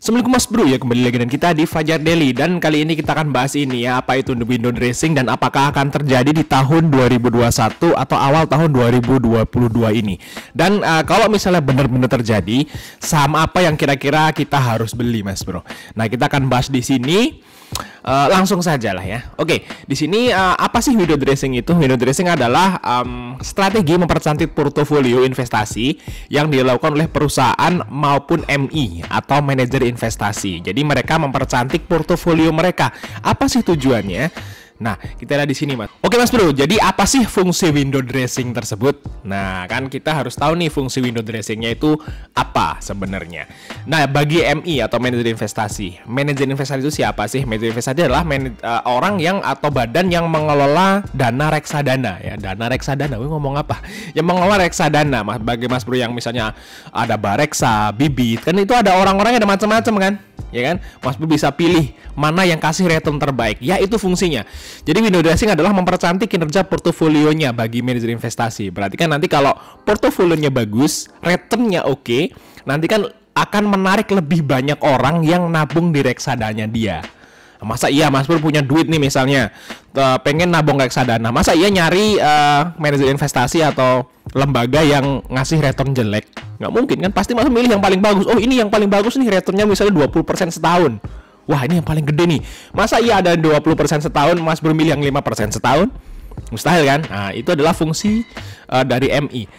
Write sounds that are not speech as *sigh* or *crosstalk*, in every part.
Assalamualaikum Mas Bro ya kembali lagi dengan kita di Fajar Daily dan kali ini kita akan bahas ini ya apa itu window dressing dan apakah akan terjadi di tahun 2021 atau awal tahun 2022 ini. Dan uh, kalau misalnya benar-benar terjadi saham apa yang kira-kira kita harus beli Mas Bro. Nah, kita akan bahas di sini Uh, langsung saja lah ya. Oke, di sini uh, apa sih window dressing itu? Window dressing adalah um, strategi mempercantik portofolio investasi yang dilakukan oleh perusahaan maupun MI atau manajer investasi. Jadi mereka mempercantik portofolio mereka. Apa sih tujuannya? Nah, kita lihat di sini, Mas. Oke, Mas Bro. Jadi apa sih fungsi window dressing tersebut? Nah, kan kita harus tahu nih fungsi window dressingnya itu apa sebenarnya. Nah, bagi MI atau manajer investasi, manajer investasi itu siapa sih? Manajer investasi adalah uh, orang yang atau badan yang mengelola dana reksadana ya. Dana reksadana, gue ngomong apa? Yang mengelola reksadana, Mas. Bagi Mas Bro yang misalnya ada Bareksa, Bibit, kan itu ada orang-orang yang ada macam-macam kan? Ya kan? Mas Bro bisa pilih mana yang kasih return terbaik. Ya, itu fungsinya. Jadi window dressing adalah mempercantik kinerja portofolionya bagi manajer investasi. Berarti kan nanti kalau portofolionya bagus, returnnya oke, okay, nanti kan akan menarik lebih banyak orang yang nabung di reksadanya dia. Masa iya Mas Pur punya duit nih misalnya pengen nabung reksadana. Masa iya nyari uh, manajer investasi atau lembaga yang ngasih return jelek? Nggak mungkin kan pasti Mas milih yang paling bagus. Oh ini yang paling bagus nih returnnya misalnya 20% setahun wah ini yang paling gede nih. Masa iya ada 20% setahun, Mas bermilih yang 5% setahun? Mustahil kan? Nah, itu adalah fungsi uh, dari MI.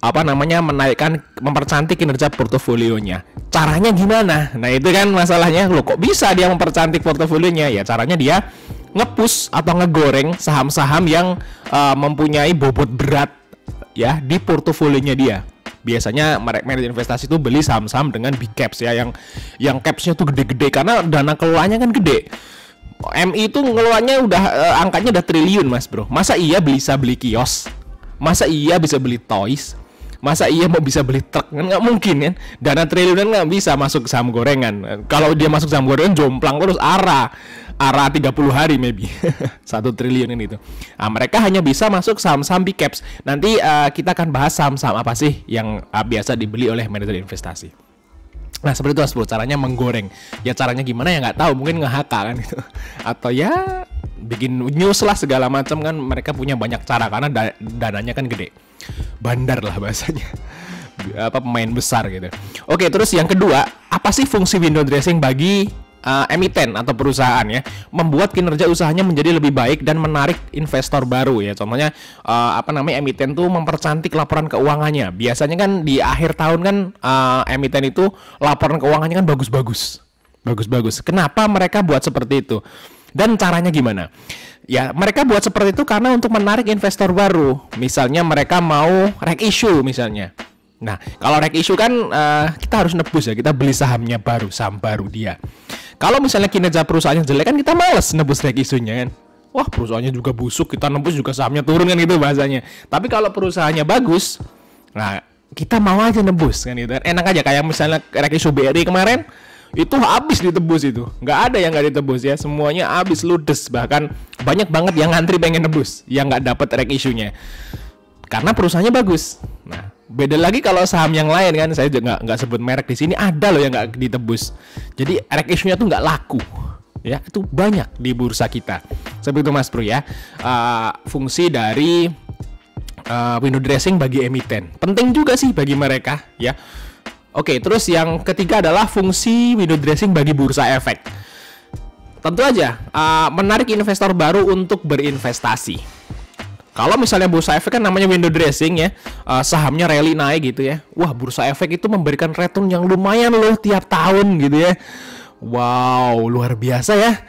Apa namanya menaikkan mempercantik kinerja portofolionya. Caranya gimana? Nah, itu kan masalahnya. Loh kok bisa dia mempercantik portofolionya? Ya caranya dia ngepus atau ngegoreng saham-saham yang uh, mempunyai bobot berat ya di portofolionya dia biasanya manajer investasi itu beli saham-saham dengan big caps ya yang yang capsnya tuh gede-gede karena dana kelolanya kan gede. MI itu ngelolanya udah uh, angkanya udah triliun mas bro. Masa iya bisa beli kios? Masa iya bisa beli toys? Masa iya mau bisa beli truk? Kan nggak mungkin kan? Dana triliunan nggak bisa masuk saham gorengan. Kalau dia masuk saham gorengan jomplang terus arah. Arah 30 hari maybe. *laughs* Satu triliun ini itu nah, mereka hanya bisa masuk saham-saham big caps. Nanti uh, kita akan bahas saham-saham apa sih yang uh, biasa dibeli oleh manajer investasi. Nah seperti itu Mas caranya menggoreng. Ya caranya gimana ya nggak tahu. Mungkin nge-HK kan gitu *laughs* Atau ya bikin news lah segala macam kan mereka punya banyak cara karena da dananya kan gede. Bandar lah bahasanya. *laughs* Apa pemain besar gitu. Oke, terus yang kedua, apa sih fungsi window dressing bagi uh, emiten atau perusahaan ya? Membuat kinerja usahanya menjadi lebih baik dan menarik investor baru ya. Contohnya uh, apa namanya emiten tuh mempercantik laporan keuangannya. Biasanya kan di akhir tahun kan uh, emiten itu laporan keuangannya kan bagus-bagus. Bagus-bagus. Kenapa mereka buat seperti itu dan caranya gimana Ya, mereka buat seperti itu karena untuk menarik investor baru. Misalnya mereka mau rek issue misalnya. Nah, kalau rek issue kan uh, kita harus nebus ya, kita beli sahamnya baru, saham baru dia. Kalau misalnya kinerja perusahaannya jelek kan kita males nebus rek isunya kan. Wah perusahaannya juga busuk, kita nebus juga sahamnya turun kan itu bahasanya. Tapi kalau perusahaannya bagus, nah kita mau aja nebus kan itu. Enak aja kayak misalnya rek isu BRI kemarin, itu habis ditebus itu. Nggak ada yang nggak ditebus ya. Semuanya habis ludes. Bahkan banyak banget yang ngantri pengen nebus yang nggak dapat rek isunya. Karena perusahaannya bagus. Nah Beda lagi kalau saham yang lain kan, saya juga nggak nggak sebut merek di sini. Ada loh yang nggak ditebus. Jadi rek isunya tuh nggak laku, ya itu banyak di bursa kita. Seperti itu Mas Bro ya. Uh, fungsi dari uh, window dressing bagi emiten. Penting juga sih bagi mereka ya. Oke, terus yang ketiga adalah fungsi window dressing bagi bursa efek. Tentu aja uh, menarik investor baru untuk berinvestasi. Kalau misalnya bursa efek kan namanya window dressing ya, uh, sahamnya rally naik gitu ya. Wah, bursa efek itu memberikan return yang lumayan loh tiap tahun gitu ya. Wow, luar biasa ya.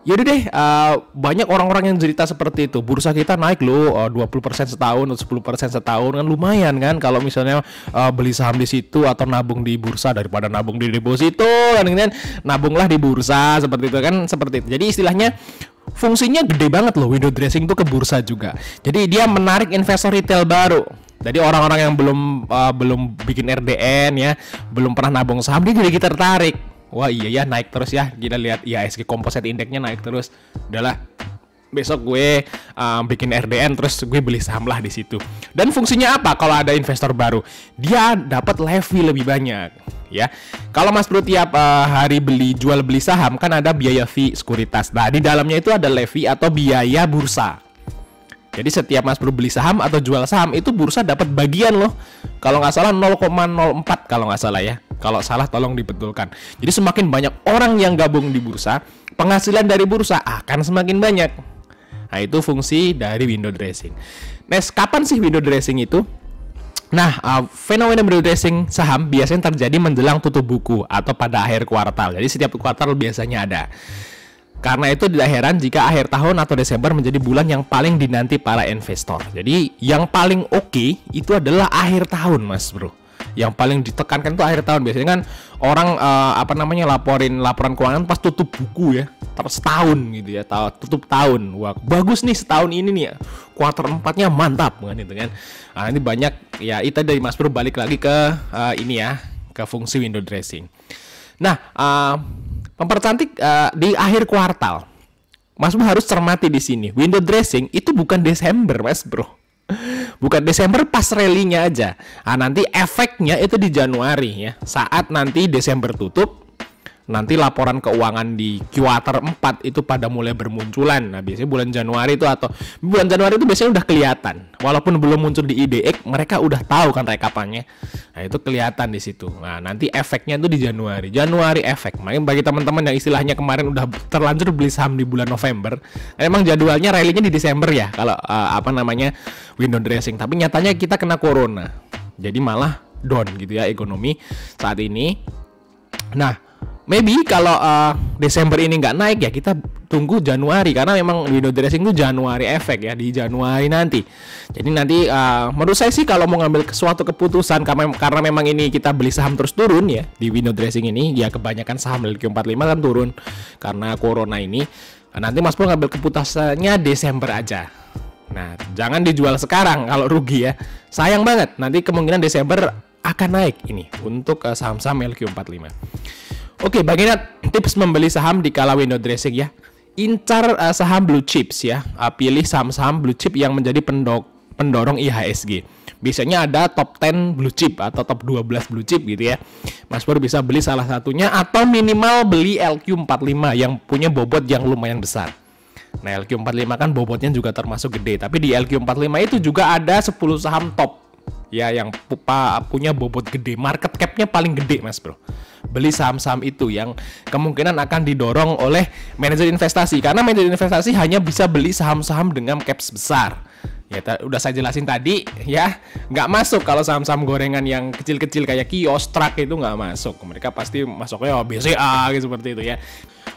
Yaudah deh, uh, banyak orang-orang yang cerita seperti itu. Bursa kita naik loh uh, 20% setahun atau 10% setahun kan lumayan kan kalau misalnya uh, beli saham di situ atau nabung di bursa daripada nabung di deposito kan kan nabunglah di bursa seperti itu kan seperti itu. Jadi istilahnya fungsinya gede banget loh window dressing tuh ke bursa juga. Jadi dia menarik investor retail baru. Jadi orang-orang yang belum uh, belum bikin RDN ya, belum pernah nabung saham dia jadi tertarik. Wah iya ya naik terus ya. Kita lihat IHSG Composite Indexnya naik terus. Udahlah besok gue um, bikin RDN terus gue beli saham lah di situ. Dan fungsinya apa kalau ada investor baru? Dia dapat levy lebih banyak ya. Kalau Mas Bro tiap uh, hari beli jual beli saham kan ada biaya fee sekuritas. Nah, di dalamnya itu ada levy atau biaya bursa. Jadi setiap Mas Bro beli saham atau jual saham itu bursa dapat bagian loh. Kalau nggak salah 0,04 kalau nggak salah ya. Kalau salah tolong dibetulkan. Jadi semakin banyak orang yang gabung di bursa, penghasilan dari bursa akan semakin banyak. Nah, itu fungsi dari window dressing. Nah, kapan sih window dressing itu? Nah, uh, fenomena window dressing saham biasanya terjadi menjelang tutup buku atau pada akhir kuartal. Jadi setiap kuartal biasanya ada. Karena itu tidak heran jika akhir tahun atau Desember menjadi bulan yang paling dinanti para investor. Jadi yang paling oke okay itu adalah akhir tahun, Mas Bro yang paling ditekankan itu akhir tahun. Biasanya kan orang uh, apa namanya laporin laporan keuangan pas tutup buku ya terus setahun gitu ya tutup tahun. Wah bagus nih setahun ini nih ya. Kuartal empatnya mantap kan itu kan. Nah, ini banyak ya itu dari Mas Bro balik lagi ke uh, ini ya ke fungsi window dressing. Nah uh, mempercantik uh, di akhir kuartal Mas Bro harus cermati di sini. Window dressing itu bukan Desember Mas Bro bukan Desember pas rally-nya aja. Nah, nanti efeknya itu di Januari ya. Saat nanti Desember tutup, nanti laporan keuangan di kuartal 4 itu pada mulai bermunculan. Nah, biasanya bulan Januari itu atau bulan Januari itu biasanya udah kelihatan. Walaupun belum muncul di IDX, mereka udah tahu kan rekapannya. Nah, itu kelihatan di situ. Nah, nanti efeknya itu di Januari. Januari efek. Makanya bagi teman-teman yang istilahnya kemarin udah terlanjur beli saham di bulan November, emang jadwalnya rally-nya di Desember ya kalau uh, apa namanya window dressing. Tapi nyatanya kita kena corona. Jadi malah down gitu ya ekonomi saat ini. Nah, maybe kalau uh, Desember ini nggak naik ya kita tunggu Januari karena memang window dressing itu Januari efek ya di Januari nanti. Jadi nanti uh, menurut saya sih kalau mau ngambil suatu keputusan karena karena memang ini kita beli saham terus turun ya di window dressing ini ya kebanyakan saham dari Q45 kan turun karena corona ini. Nanti Mas Bro ngambil keputusannya Desember aja. Nah, jangan dijual sekarang kalau rugi ya. Sayang banget. Nanti kemungkinan Desember akan naik ini untuk uh, saham-saham LQ45. Oke, bagian tips membeli saham di kala window dressing ya. Incar uh, saham blue chips ya. Uh, pilih saham-saham blue chip yang menjadi pendok pendorong IHSG. Biasanya ada top 10 blue chip atau top 12 blue chip gitu ya. Mas Pur bisa beli salah satunya atau minimal beli LQ45 yang punya bobot yang lumayan besar. Nah, LQ45 kan bobotnya juga termasuk gede, tapi di LQ45 itu juga ada 10 saham top ya yang punya bobot gede, market capnya paling gede, Mas Bro. Beli saham-saham itu yang kemungkinan akan didorong oleh manajer investasi. Karena manajer investasi hanya bisa beli saham-saham dengan caps besar. Ya udah saya jelasin tadi ya. Nggak masuk kalau saham-saham gorengan yang kecil-kecil kayak kios truk itu nggak masuk. Mereka pasti masuknya oh, BCA gitu seperti itu ya.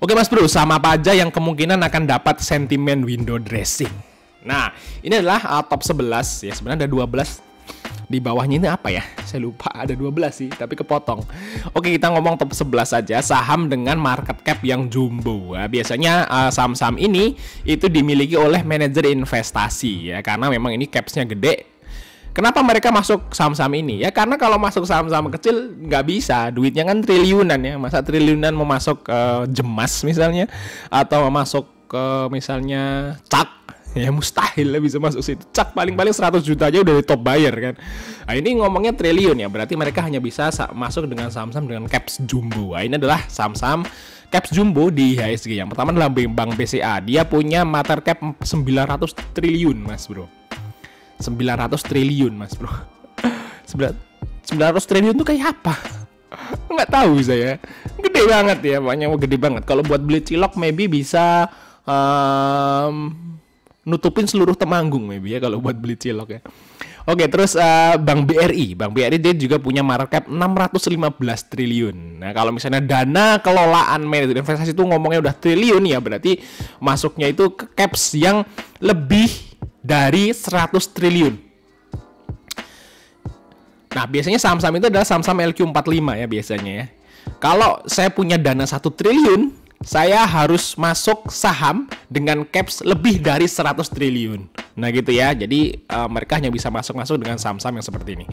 Oke mas bro sama apa aja yang kemungkinan akan dapat sentimen window dressing? Nah ini adalah uh, top 11 ya sebenarnya ada 12 di bawahnya ini apa ya? Saya lupa ada 12 sih, tapi kepotong. Oke, kita ngomong top 11 saja saham dengan market cap yang jumbo. Nah, biasanya saham saham-saham ini itu dimiliki oleh manajer investasi ya karena memang ini capsnya gede. Kenapa mereka masuk saham-saham ini? Ya karena kalau masuk saham-saham kecil nggak bisa, duitnya kan triliunan ya. Masa triliunan mau masuk ke Jemas misalnya atau masuk ke misalnya Cak ya mustahil lah bisa masuk situ. Cak paling-paling 100 juta aja udah di top buyer kan? Nah ini ngomongnya triliun ya. Berarti mereka hanya bisa masuk dengan saham-saham dengan caps jumbo. Nah, ini adalah saham-saham caps jumbo di IHSG yang pertama adalah Bank BCA dia punya market cap 900 triliun mas bro. 900 triliun mas bro. 900 triliun tuh kayak apa? Nggak tahu saya. Gede banget ya banyak gede banget. Kalau buat beli cilok maybe bisa um, nutupin seluruh Temanggung maybe ya kalau buat beli cilok ya. Oke, terus uh, Bank BRI, Bank BRI dia juga punya market cap 615 triliun. Nah, kalau misalnya dana kelolaan manajer investasi itu ngomongnya udah triliun ya, berarti masuknya itu ke caps yang lebih dari 100 triliun. Nah, biasanya saham-saham itu adalah saham-saham LQ45 ya biasanya ya. Kalau saya punya dana 1 triliun, saya harus masuk saham dengan caps lebih dari 100 triliun. Nah gitu ya, jadi uh, mereka hanya bisa masuk-masuk dengan saham-saham yang seperti ini.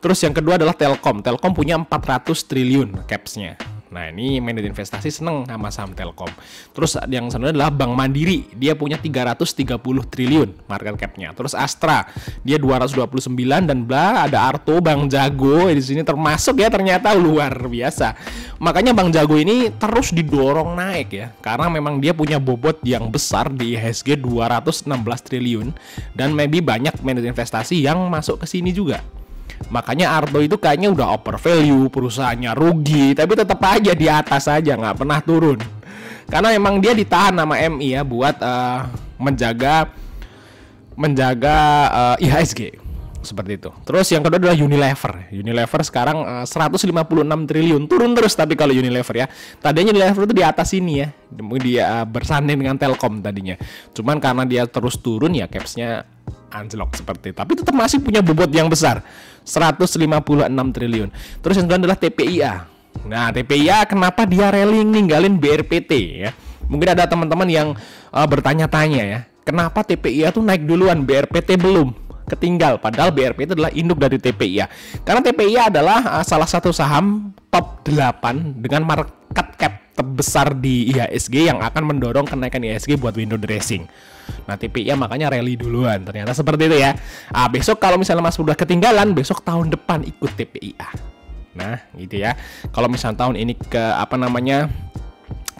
Terus yang kedua adalah Telkom. Telkom punya 400 triliun capsnya. Nah ini manajer investasi seneng sama saham Telkom. Terus yang sebenarnya adalah Bank Mandiri, dia punya 330 triliun market capnya. Terus Astra, dia 229 dan bla ada Arto, Bank Jago di sini termasuk ya ternyata luar biasa. Makanya Bank Jago ini terus didorong naik ya, karena memang dia punya bobot yang besar di IHSG 216 triliun dan maybe banyak manajer investasi yang masuk ke sini juga. Makanya Ardo itu kayaknya udah over value, perusahaannya rugi, tapi tetap aja di atas aja, nggak pernah turun. Karena emang dia ditahan sama MI ya buat uh, menjaga menjaga uh, eh, IHSG seperti itu. Terus yang kedua adalah Unilever. Unilever sekarang uh, 156 triliun, turun terus tapi kalau Unilever ya. Tadinya Unilever itu di atas ini ya, dia uh, bersanding dengan Telkom tadinya. Cuman karena dia terus turun ya capsnya anjlok seperti itu. Tapi tetap masih punya bobot yang besar. 156 triliun. Terus yang kedua adalah TPIA. Nah, TPIA kenapa dia railing ninggalin BRPT ya? Mungkin ada teman-teman yang uh, bertanya-tanya ya, kenapa TPIA tuh naik duluan, BRPT belum? Ketinggal, padahal BRPT adalah induk dari TPIA. Karena TPIA adalah uh, salah satu saham top 8 dengan market cap terbesar di IHSG yang akan mendorong kenaikan IHSG buat window dressing. Nah TPIA makanya rally duluan ternyata seperti itu ya. Ah besok kalau misalnya Mas udah ketinggalan besok tahun depan ikut TPIA. Nah gitu ya. Kalau misalnya tahun ini ke apa namanya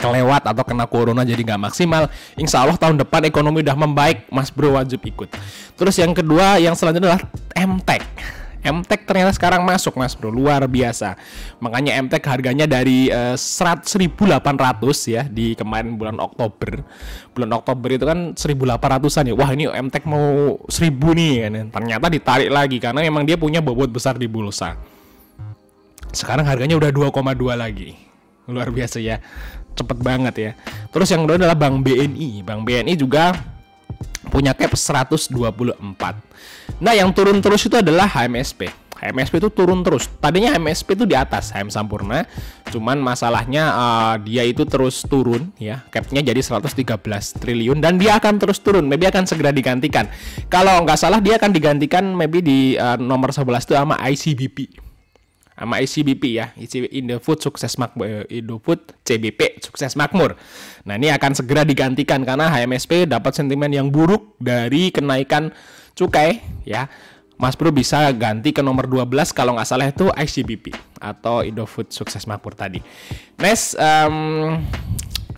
kelewat atau kena corona jadi nggak maksimal, insya Allah tahun depan ekonomi udah membaik, Mas Bro wajib ikut. Terus yang kedua, yang selanjutnya adalah MTech. MTech ternyata sekarang masuk mas bro. Luar biasa. Makanya MTech harganya dari uh, 1800 ya di kemarin bulan Oktober. Bulan Oktober itu kan 1800an ya. Wah ini MTech mau 1000 nih kan. Ternyata ditarik lagi karena memang dia punya bobot besar di bursa. Sekarang harganya udah 2,2 lagi. Luar biasa ya. Cepet banget ya. Terus yang kedua adalah Bank BNI Bank BNI juga punya cap 124. Nah, yang turun terus itu adalah HMSP. HMSP itu turun terus. Tadinya HMSP itu di atas HM Sampurna, cuman masalahnya uh, dia itu terus turun ya. Capnya jadi 113 triliun dan dia akan terus turun. Maybe akan segera digantikan. Kalau nggak salah dia akan digantikan maybe di uh, nomor 11 itu sama ICBP sama ICBP ya, Indofood Sukses Makmur, eh, Indofood CBP Sukses Makmur. Nah ini akan segera digantikan karena HMSP dapat sentimen yang buruk dari kenaikan cukai ya. Mas Bro bisa ganti ke nomor 12 kalau nggak salah itu ICBP atau Indofood Sukses Makmur tadi. Next, um,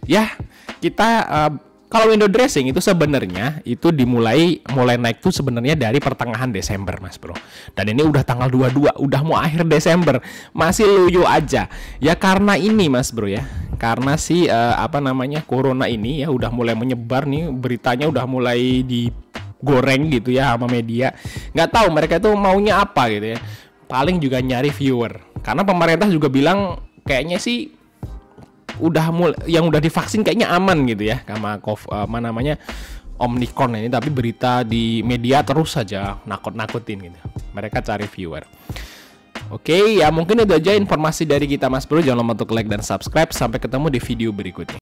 ya kita uh, kalau window dressing itu sebenarnya itu dimulai mulai naik tuh sebenarnya dari pertengahan Desember, Mas Bro. Dan ini udah tanggal 22, udah mau akhir Desember, masih luyu aja. Ya karena ini, Mas Bro ya. Karena si uh, apa namanya? corona ini ya udah mulai menyebar nih, beritanya udah mulai digoreng gitu ya sama media. Nggak tahu mereka itu maunya apa gitu ya. Paling juga nyari viewer. Karena pemerintah juga bilang kayaknya sih udah mul yang udah divaksin kayaknya aman gitu ya sama kov apa namanya Omnicron ini tapi berita di media terus saja nakut-nakutin gitu. Mereka cari viewer. Oke, ya mungkin itu aja informasi dari kita Mas Bro. Jangan lupa untuk like dan subscribe. Sampai ketemu di video berikutnya.